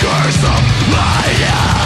Dionysus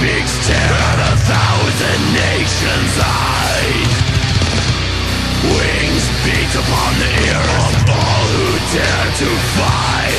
speaks terror at a thousand nations' eyes. Wings beat upon the ear of all who dare to fight.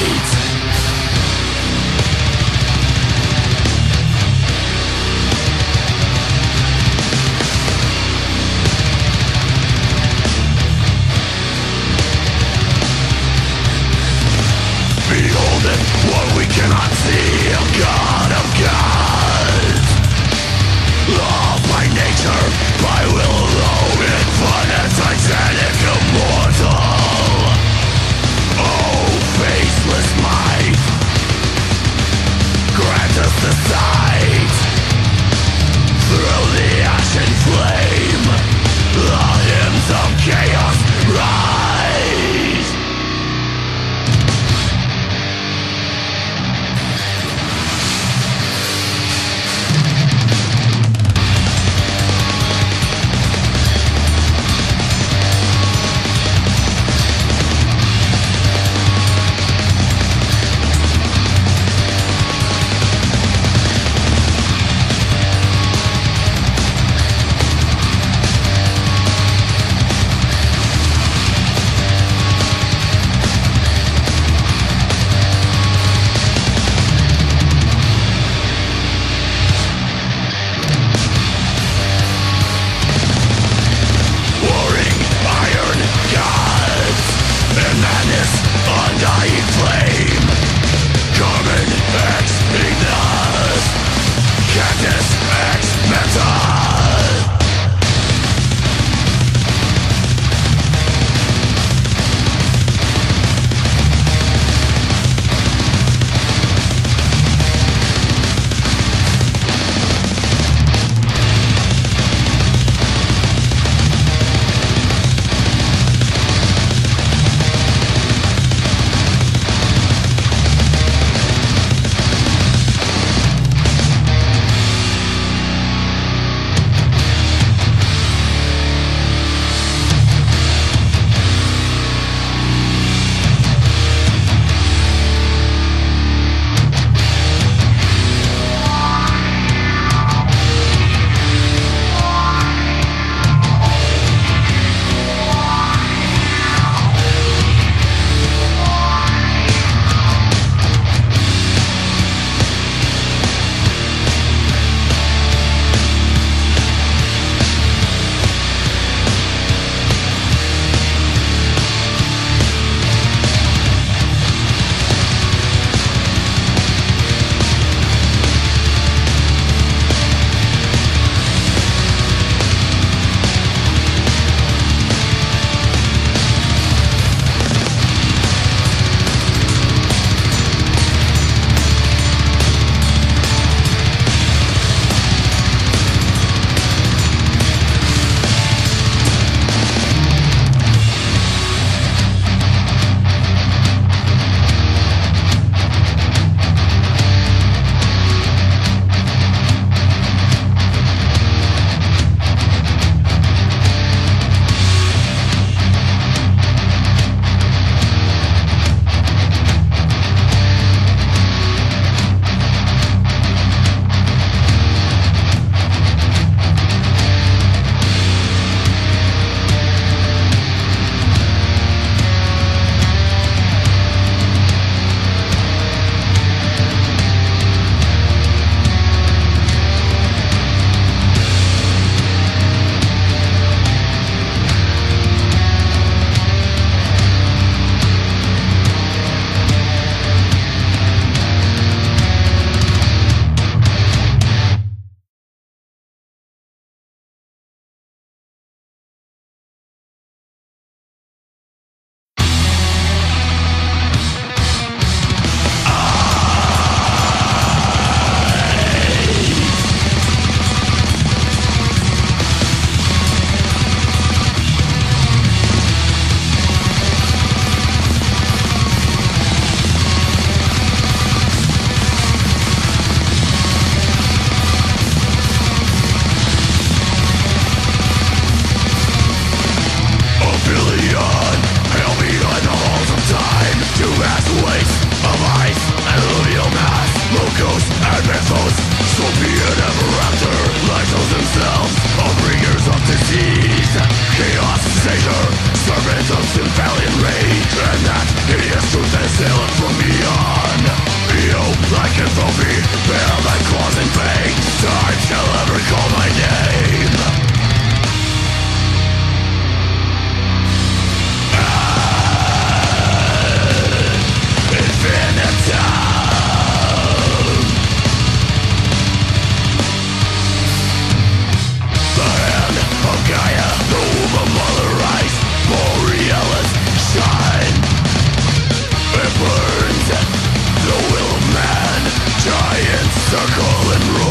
Such perfect a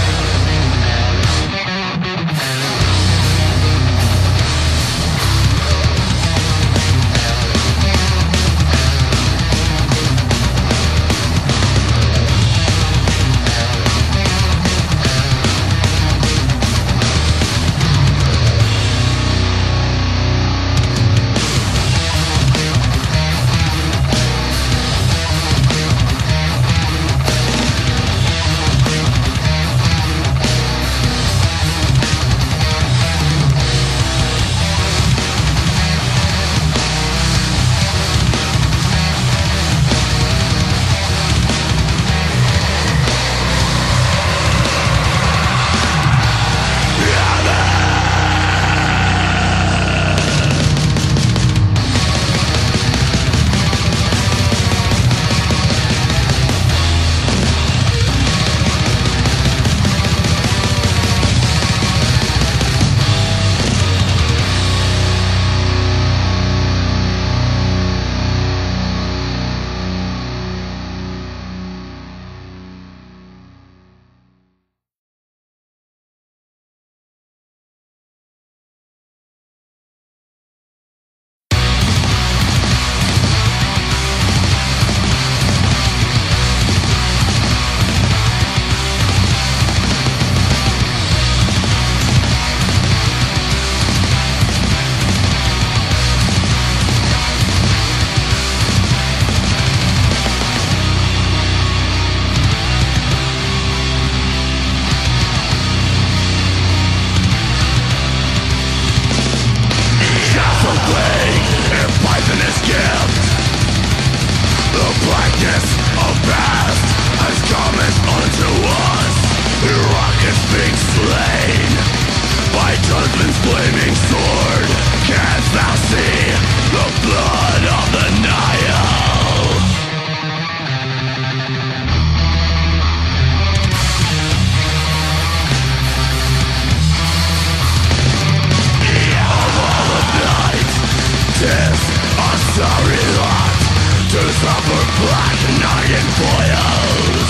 black night employers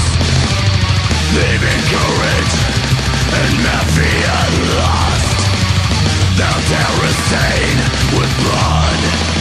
Leaving courage and mafia lost Their terror stained with blood.